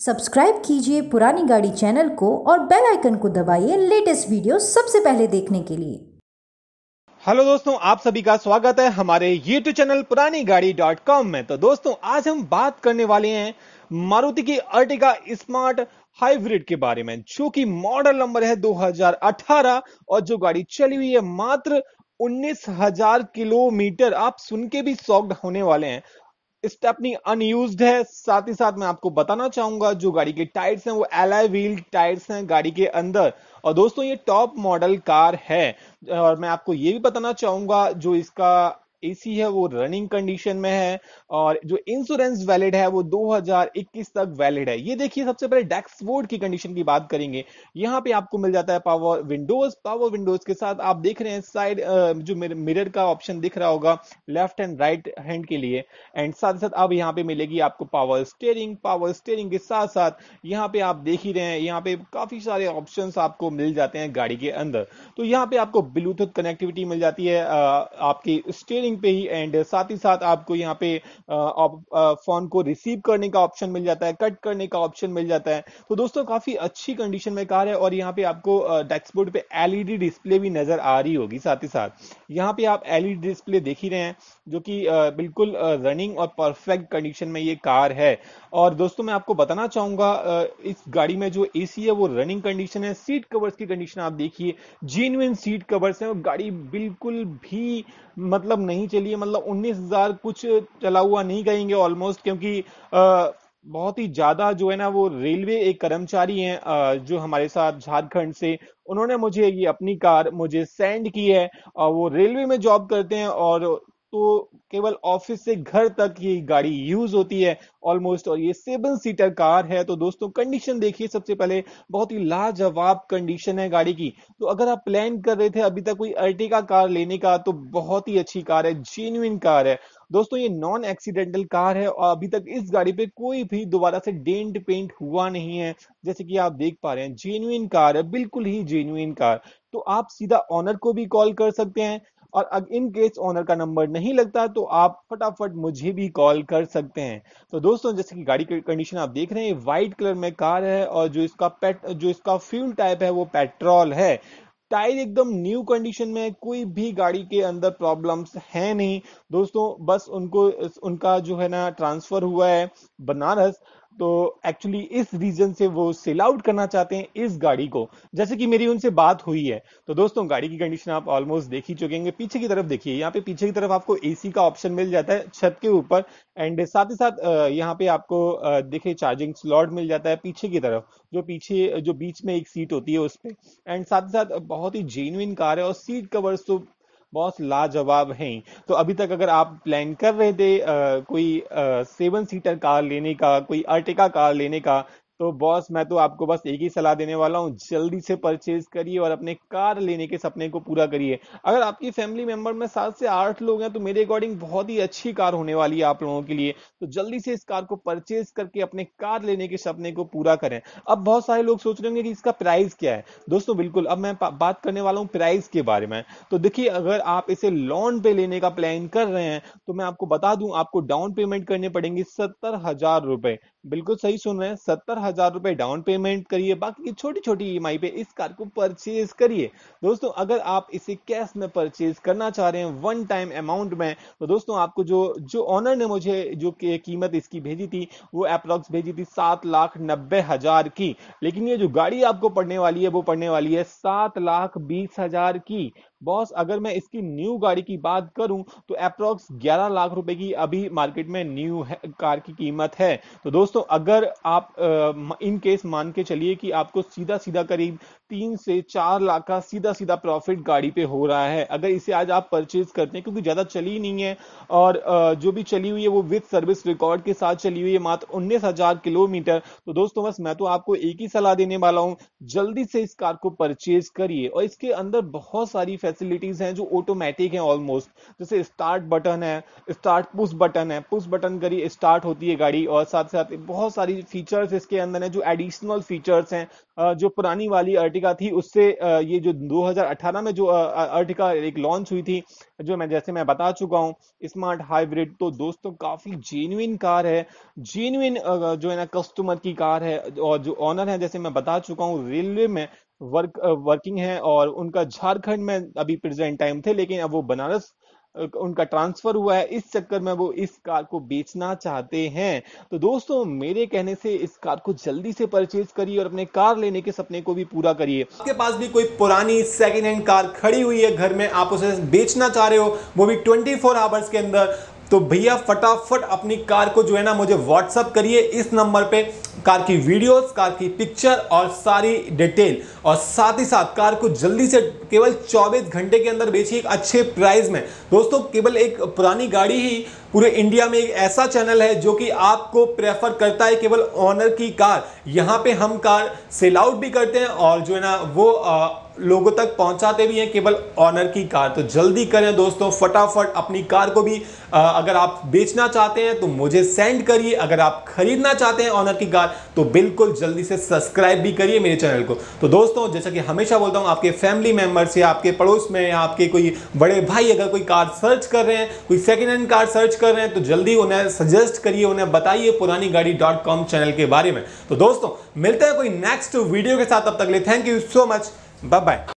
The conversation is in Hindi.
सब्सक्राइब कीजिए पुरानी गाड़ी चैनल को और बेल आइकन को दबाइए लेटेस्ट वीडियो सबसे पहले देखने के लिए। हेलो दोस्तों आप सभी का स्वागत है हमारे यूट्यूब चैनल पुरानी गाड़ी डॉट कॉम में। तो दोस्तों आज हम बात करने वाले हैं मारुति की अर्टिगा स्मार्ट हाइब्रिड के बारे में जो कि मॉडल नंबर है 2018 और जो गाड़ी चली हुई है मात्र 19,000 किलोमीटर। आप सुन के भी सॉक्ड होने वाले हैं। स्टेपनी अनयूज्ड है। साथ ही साथ मैं आपको बताना चाहूँगा, जो गाड़ी के टायर्स हैं वो एलाई व्हील टायर्स हैं गाड़ी के अंदर। और दोस्तों, ये टॉप मॉडल कार है। और मैं आपको ये भी बताना चाहूँगा, जो इसका एसी है, वो रनिंग कंडीशन में है और जो इंश्योरेंस वैलिड है, वो 2021 तक वैलिड है। ये देखिए, सबसे पहले डैक्सबोर्ड की कंडीशन की बात करेंगे। यहाँ पे आपको मिल जाता है पावर विंडोज़ पावर विंडोज़ के साथ आप देख रहे हैं साइड जो मिरर का ऑप्शन दिख रहा होगा लेफ़्ट एंड राइट हैंड के लिए। एंड साथ ही साथ अब यहाँ पे मिलेगी आपको पावर स्टेयरिंग पावर स्टेयरिंग के साथ साथ यहाँ पे आप देख ही रहे हैं, यहाँ पे काफ़ी सारे ऑप्शन आपको मिल जाते हैं गाड़ी के अंदर। तो यहाँ पे आपको ब्लूटूथ कनेक्टिविटी मिल जाती है आपकी स्टेयरिंग पे ही एंड साथ ही साथ आपको यहाँ पे फ़ोन को रिसीव करने का ऑप्शन मिल जाता है कट करने का ऑप्शन मिल जाता है। तो दोस्तों काफ़ी अच्छी कंडीशन में कार है और यहाँ पे आपको डैशबोर्ड पे एलईडी डिस्प्ले भी नज़र आ रही होगी साथ ही साथ। यहाँ पे आप एलईडी डिस्प्ले देख ही रहे हैं, जो कि बिल्कुल रनिंग और परफेक्ट कंडीशन में ये कार है। और दोस्तों मैं आपको बताना चाहूँगा इस गाड़ी में जो एसी है वो रनिंग कंडीशन है सीट कवर्स की कंडीशन आप देखिए जेन्युइन सीट कवर्स है और गाड़ी बिल्कुल भी मतलब नहीं चली है मतलब उन्नीस हज़ार कुछ चला हुआ नहीं कहेंगे ऑलमोस्ट क्योंकि बहुत ही ज़्यादा जो है ना, वो रेलवे एक कर्मचारी हैं जो हमारे साथ झारखंड से, उन्होंने मुझे ये अपनी कार मुझे सेंड की है, और वो रेलवे में जॉब करते हैं, और तो केवल ऑफ़िस से घर तक ये गाड़ी यूज़ होती है ऑलमोस्ट और ये सेवन सीटर कार है। तो दोस्तों कंडीशन देखिए सबसे पहले, बहुत ही लाजवाब कंडीशन है गाड़ी की। तो अगर आप प्लान कर रहे थे अभी तक कोई अर्टिका कार लेने का तो बहुत ही अच्छी कार है जेन्युइन कार है। दोस्तों, ये नॉन एक्सीडेंटल कार है, और अभी तक इस गाड़ी पे कोई भी दोबारा से डेंट पेंट हुआ नहीं है। जैसे कि आप देख पा रहे हैं जेन्युइन कार है, बिल्कुल ही जेन्युइन कार। तो आप सीधा ऑनर को भी कॉल कर सकते हैं। और अगर इन केस ओनर का नंबर नहीं लगता तो आप फटाफट मुझे भी कॉल कर सकते हैं। तो दोस्तों, जैसे कि गाड़ी की कंडीशन आप देख रहे हैं व्हाइट कलर में कार है और जो इसका पेट जो इसका फ्यूल टाइप है, वो पेट्रोल है। टायर एकदम न्यू कंडीशन में कोई भी गाड़ी के अंदर प्रॉब्लम्स है नहीं। दोस्तों, बस उनको, उनका जो है ना ट्रांसफ़र हुआ है, बनारस। तो एक्चुअली इस रीजन से वो सेल आउट करना चाहते हैं इस गाड़ी को। जैसे कि मेरी उनसे बात हुई है तो दोस्तों, गाड़ी की कंडीशन आप ऑलमोस्ट देख ही चुकेंगे पीछे की तरफ़ देखिए, यहाँ पे पीछे की तरफ़ आपको एसी का ऑप्शन मिल जाता है छत के ऊपर एंड साथ ही साथ यहाँ पे आपको देखिए चार्जिंग स्लॉट मिल जाता है पीछे की तरफ़, जो पीछे, जो बीच में एक सीट होती है उस पर एंड साथ ही साथ बहुत ही जेन्युइन कार है और सीट कवर्स तो बहुत लाजवाब हैं। तो अभी तक अगर आप प्लान कर रहे थे आ, कोई आ, सेवन सीटर कार लेने का कोई अर्टिका कार लेने का तो बॉस, मैं तो आपको बस एक ही सलाह देने वाला हूँ, जल्दी से परचेज करिए और अपने कार लेने के सपने को पूरा करिए। अगर आपकी फैमिली मेंबर में सात से आठ लोग हैं तो मेरे अकॉर्डिंग बहुत ही अच्छी कार होने वाली है आप लोगों के लिए। तो जल्दी से इस कार को परचेज करके अपने कार लेने के सपने को पूरा करें। अब बहुत सारे लोग सोच रहे होंगे कि इसका प्राइस क्या है। दोस्तों, बिल्कुल, अब मैं बात करने वाला हूँ प्राइस के बारे में। तो देखिए, अगर आप इसे लोन पे लेने का प्लान कर रहे हैं तो मैं आपको बता दूँ, आपको डाउन पेमेंट करने पड़ेंगे सत्तर हज़ार रुपए। बिल्कुल सही सुन रहे हैं। सत्तर हज़ार रुपए डाउन पेमेंट करिए, बाकी की छोटी छोटी ई पे इस कार को परचेज करिए। दोस्तों, अगर आप इसे कैश में परचेज करना चाह रहे हैं वन टाइम अमाउंट में तो दोस्तों, आपको जो जो ऑनर ने मुझे, जो कीमत इसकी भेजी थी, वो अप्रोक्स भेजी थी सात लाख नब्बे हज़ार की। लेकिन ये जो गाड़ी आपको पड़ने वाली है, वो पड़ने वाली है सात लाख बीस हज़ार की। बॉस, अगर मैं इसकी न्यू गाड़ी की बात करूँ तो अप्रोक्स 11 लाख रुपए की अभी मार्केट में न्यू कार की कीमत है। तो दोस्तों, अगर आप इन केस मान के चलिए कि आपको सीधा सीधा करीब तीन से चार लाख का सीधा सीधा प्रॉफिट गाड़ी पे हो रहा है। अगर इसे आज आप परचेज करते हैं, क्योंकि ज़्यादा चली नहीं है, और जो भी चली हुई है वो विद सर्विस रिकॉर्ड के साथ चली हुई है, मात्र उन्नीस हज़ार किलोमीटर। तो दोस्तों, बस मैं तो आपको एक ही सलाह देने वाला हूँ, जल्दी से इस कार को परचेज करिए। और इसके अंदर बहुत सारी फैसिलिटीज़ हैं जो ऑटोमेटिक है ऑलमोस्ट जैसे स्टार्ट बटन है स्टार्ट पुश बटन है। पुश बटन करिए स्टार्ट होती है गाड़ी, और साथ साथ बहुत सारी फीचर्स इसके अंदर है जो एडिशनल फीचर्स हैं। जो पुरानी वाली अर्टिका थी, उससे ये जो 2018 में जो अर्टिका एक लॉन्च हुई थी, जो मैं, जैसे मैं बता चुका हूँ स्मार्ट हाइब्रिड तो दोस्तों काफ़ी जेन्युइन कार है। जेन्युइन जो है ना कस्टमर की कार है, और जो ऑनर है, जैसे मैं बता चुका हूँ रेलवे में वर्क वर्किंग है, और उनका झारखंड में अभी प्रेजेंट टाइम थे, लेकिन अब वो बनारस उनका ट्रांसफ़र हुआ है, इस चक्कर में वो इस कार को बेचना चाहते हैं। तो दोस्तों, मेरे कहने से इस कार को जल्दी से परचेज करिए और अपने कार लेने के सपने को भी पूरा करिए। आपके पास भी कोई पुरानी सेकेंड हैंड कार खड़ी हुई है, घर में आप उसे बेचना चाह रहे हो, वो भी 24 फोर आवर्स के अंदर। तो भैया फटाफट अपनी कार को जो है ना मुझे व्हाट्सअप करिए इस नंबर पे कार की वीडियोस कार की पिक्चर और सारी डिटेल और साथ ही साथ कार को जल्दी से केवल 24 घंटे के अंदर बेचिए एक अच्छे प्राइस में। दोस्तों केवल एक पुरानी गाड़ी ही पूरे इंडिया में एक ऐसा चैनल है जो कि आपको प्रेफर करता है केवल ऑनर की कार। यहाँ पे हम कार सेल आउट भी करते हैं और जो है ना वो आ, लोगों तक पहुंचाते भी हैं केवल ऑनर की कार। तो जल्दी करें दोस्तों फटाफट अपनी कार को भी आ, अगर आप बेचना चाहते हैं तो मुझे सेंड करिए। अगर आप खरीदना चाहते हैं ऑनर की कार तो बिल्कुल जल्दी से सब्सक्राइब भी करिए मेरे चैनल को। तो दोस्तों जैसा कि हमेशा बोलता हूँ आपके फैमिली मेंबर्स या आपके पड़ोस में या आपके कोई बड़े भाई अगर कोई कार सर्च कर रहे हैं कोई सेकेंड हैंड कार सर्च कर रहे हैं तो जल्दी उन्हें सजेस्ट करिए उन्हें बताइए पुरानी गाड़ी चैनल के बारे में। तो दोस्तों मिलते हैं कोई नेक्स्ट वीडियो के साथ। अब तक ले thank you so much Bye-bye.